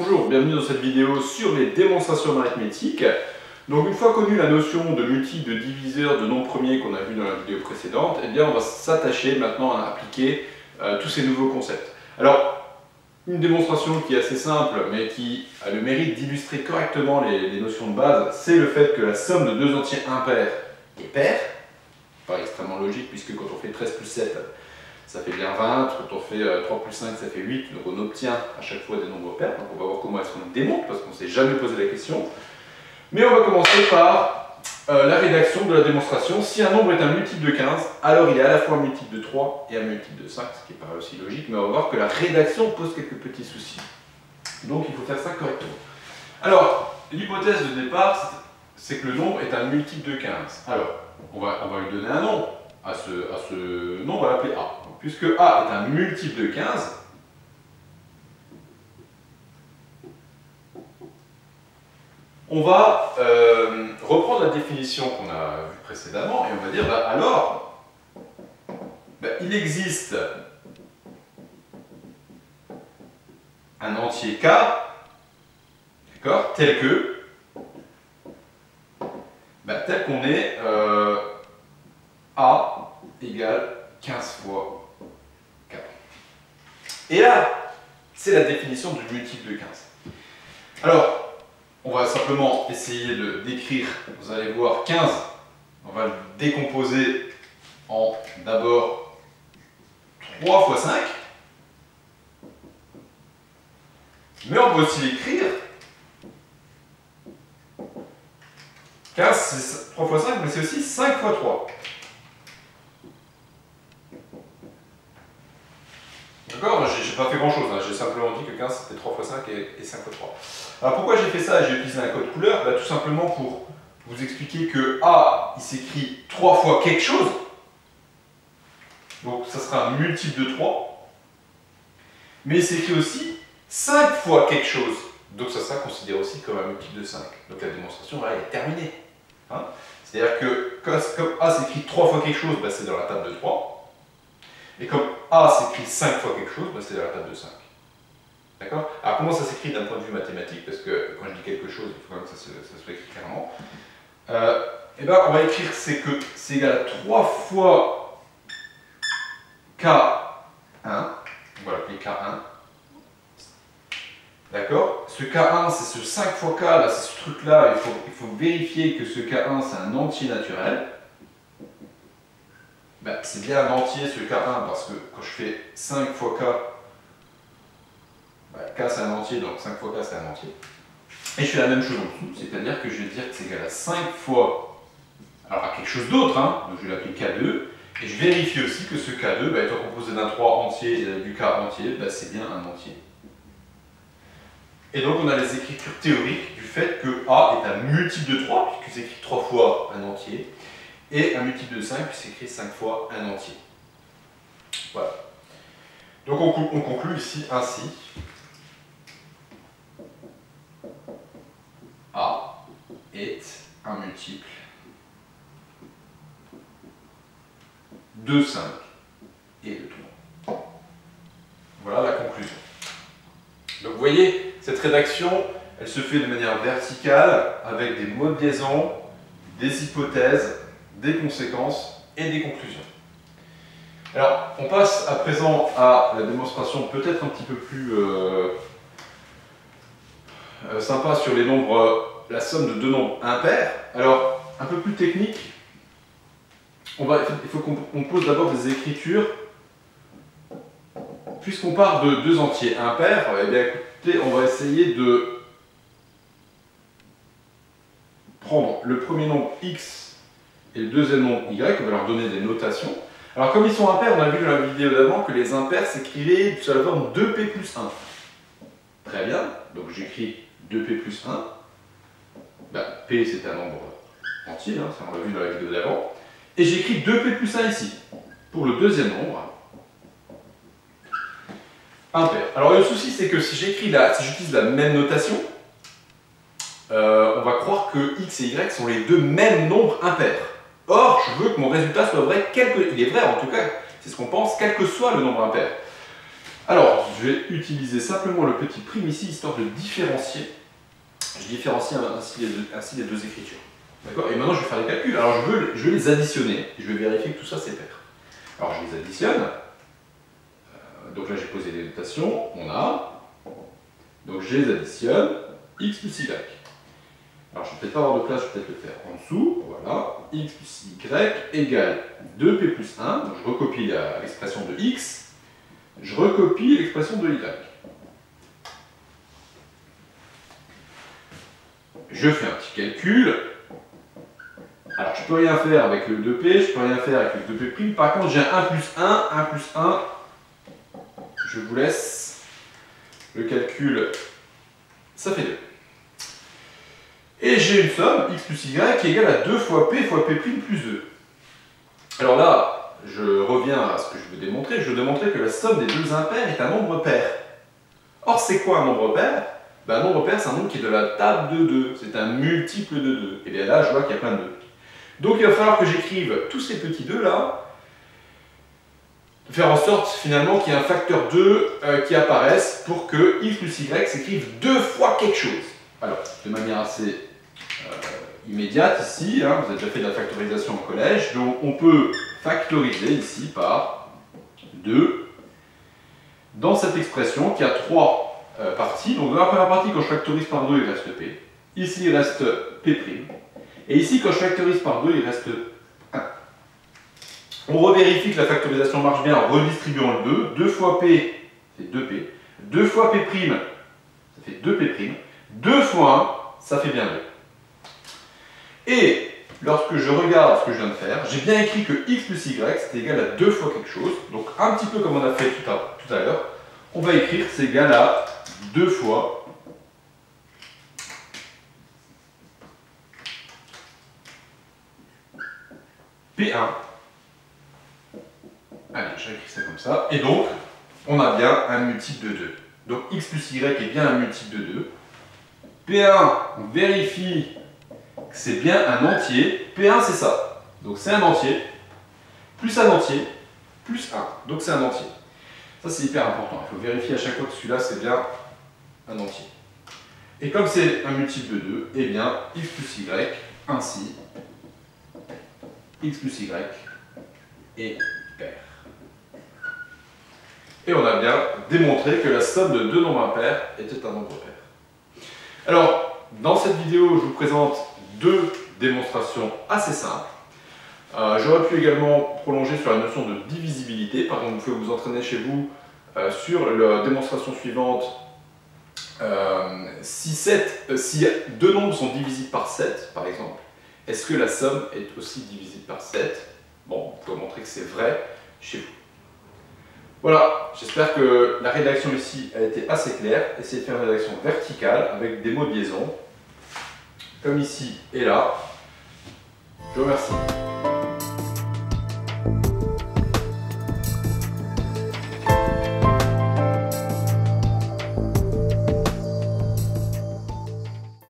Bonjour, bienvenue dans cette vidéo sur les démonstrations arithmétiques. Donc une fois connue la notion de multi, de diviseur, de nom premier qu'on a vu dans la vidéo précédente, eh bien on va s'attacher maintenant à appliquer euh, tous ces nouveaux concepts. Alors, une démonstration qui est assez simple, mais qui a le mérite d'illustrer correctement les, les, notions de base, c'est le fait que la somme de deux entiers impairs est paire. Pas extrêmement logique, puisque quand on fait 13 plus 7, ça fait bien 20, quand on fait 3 euh, plus 5, ça fait 8, donc on obtient à chaque fois des nombres pairs, donc on va voir comment est-ce qu'on le démontre, parce qu'on ne s'est jamais posé la question. Mais on va commencer par euh, la rédaction de la démonstration. Si un nombre est un multiple de 15, alors il est à la fois un multiple de 3 et un multiple de 5, ce qui paraît aussi logique, mais on va voir que la rédaction pose quelques petits soucis. Donc il faut faire ça correctement. Alors, l'hypothèse de départ, c'est que le nombre est un multiple de 15. Alors, on va, on va lui donner un nom à ce, à nombre, on va l'appeler A. Puisque A est un multiple de 15, on va euh, reprendre la définition qu'on a vue précédemment et on va dire, bah, alors, bah, il existe un entier K, d'accord, tel que, bah, tel qu'on est euh, égale 15 fois et là, c'est la définition du multiple de 15. Alors, on va simplement essayer de d'écrire, vous allez voir 15, on va le décomposer en d'abord 3 fois 5, mais on peut aussi l'écrire. 15 c'est 3 fois 5, mais c'est aussi 5 fois 3. D'accord J'ai pas fait grand chose, hein. j'ai simplement dit que 15 c'était 3 fois 5 et, 5 fois 3. Alors pourquoi j'ai fait ça et j'ai utilisé un code couleur? Bah, Tout simplement pour vous expliquer que A, il s'écrit 3 fois quelque chose. Donc ça sera un multiple de 3. Mais il s'écrit aussi 5 fois quelque chose. Donc ça sera considéré aussi comme un multiple de 5. Donc la démonstration là, est terminée. Hein. C'est-à-dire que comme A s'écrit 3 fois quelque chose, bah, c'est dans la table de 3. Et comme A s'écrit 5 fois quelque chose, bah, c'est la table de 5. D'accord? Alors comment ça s'écrit d'un point de vue mathématique? Parce que quand je dis quelque chose, il faut quand même que ça, soit écrit clairement. Euh, et eh ben, on va écrire c'est que c'est égal à 3 fois K1. On va l'appeler K1. D'accord? Ce K1, c'est ce 5 fois K, là, c'est ce truc-là. Il faut, il faut vérifier que ce K1, c'est un entier naturel. Ben, c'est bien un entier ce K1 parce que quand je fais 5 fois K, ben, K c'est un entier, donc 5 fois K c'est un entier. Et je fais la même chose en dessous, c'est-à-dire que je vais dire que c'est égal à 5 fois, alors à quelque chose d'autre, hein, donc je vais l'appeler K2, et je vérifie aussi que ce K2, ben, étant composé d'un 3 entier et du K entier, c'est bien un entier. Et donc on a les écritures théoriques du fait que A est un multiple de 3, puisque c'est écrit 3 fois un entier, et un multiple de 5 qui s'écrit 5 fois un entier. Voilà. Donc on, conclut ici ainsi. A est un multiple de 5 et de 3. Voilà la conclusion. Donc vous voyez, cette rédaction, elle se fait de manière verticale avec des mots de liaison, des hypothèses des conséquences et des conclusions. Alors, on passe à présent à la démonstration peut-être un petit peu plus euh, euh, sympa sur les nombres, euh, la somme de deux nombres impairs. Alors, un peu plus technique, on va, il faut qu'on pose d'abord des écritures. Puisqu'on part de deux entiers impairs, eh bien on va essayer de prendre le premier nombre x et le deuxième nombre y, on va leur donner des notations. Alors comme ils sont impairs, on a vu dans la vidéo d'avant que les impairs s'écrivaient sur la forme 2p plus 1. Très bien, donc j'écris 2p plus 1. Ben, p c'est un nombre entier, hein, ça on l'a vu dans la vidéo d'avant. Et j'écris 2p plus 1 ici, pour le deuxième nombre. Impair. Alors le souci c'est que si j'écris là, si j'utilise la même notation, euh, on va croire que x et y sont les deux mêmes nombres impairs. Or, je veux que mon résultat soit vrai, il est vrai en tout cas, c'est ce qu'on pense, quel que soit le nombre impair. Alors, je vais utiliser simplement le petit prime ici, histoire de différencier. Je différencie ainsi les deux, écritures. D'accord? Et maintenant, je vais faire les calculs. Alors, je, veux, vais les additionner, je vais vérifier que tout ça, c'est pair. Alors, je les additionne. Euh, donc là, j'ai posé les notations. On a. Donc, je les additionne. x plus y. Alors, je ne vais peut-être pas avoir de place, je vais peut-être le faire en dessous. Voilà. x plus y égale 2p plus 1. Donc, je recopie l'expression de x. Je recopie l'expression de y. Je fais un petit calcul. Alors, je peux rien faire avec le 2p, je peux rien faire avec le 2p'. Par contre, j'ai un 1 plus 1, 1 plus 1. Je vous laisse le calcul. Ça fait 2. Et j'ai une somme, x plus y, qui est égale à 2 fois p fois p' plus 2. Alors là, je reviens à ce que je veux démontrer. Je veux démontrer que la somme des deux impairs est un nombre pair. Or, c'est quoi un nombre pair? Ben, Un nombre pair, c'est un nombre qui est de la table de 2. C'est un multiple de 2. Et bien là, je vois qu'il y a plein de 2. Donc il va falloir que j'écrive tous ces petits 2 là, faire en sorte finalement qu'il y ait un facteur 2 euh, qui apparaisse pour que x plus y s'écrive deux fois quelque chose. Alors, de manière assez immédiate ici, hein, vous avez déjà fait de la factorisation au collège, donc on peut factoriser ici par 2 dans cette expression qui a trois euh, parties. Donc dans la première partie, quand je factorise par 2, il reste p. Ici, il reste p'. Et ici, quand je factorise par 2, il reste 1. On revérifie que la factorisation marche bien en redistribuant le 2. 2 fois P, c'est 2P. 2 fois P', ça fait 2P'. 2 fois 1, ça fait bien 2. Et lorsque je regarde ce que je viens de faire, j'ai bien écrit que x plus y, c'est égal à 2 fois quelque chose. Donc un petit peu comme on a fait tout à, tout à l'heure, on va écrire c'est égal à 2 fois P1. Allez, j'écris ça comme ça. Et donc, on a bien un multiple de 2. Donc x plus y est bien un multiple de 2. P1, on vérifie c'est bien un entier. P1, c'est ça. Donc c'est un entier, plus un entier, plus 1. Donc c'est un entier. Ça, c'est hyper important. Il faut vérifier à chaque fois que celui-là, c'est bien un entier. Et comme c'est un multiple de 2, eh bien, x plus y, ainsi, x plus y est pair. Et on a bien démontré que la somme de deux nombres impairs était un nombre pair. Alors, dans cette vidéo, je vous présente deux démonstrations assez simples. Euh, j'aurais pu également prolonger sur la notion de divisibilité. Par exemple, vous pouvez vous entraîner chez vous euh, sur la démonstration suivante. Euh, si, si deux nombres sont divisibles par 7, par exemple, est-ce que la somme est aussi divisible par 7 Bon, on peut montrer que c'est vrai chez vous. Voilà, j'espère que la rédaction ici a été assez claire. Essayez de faire une rédaction verticale avec des mots de liaison, comme ici et là. Je vous remercie.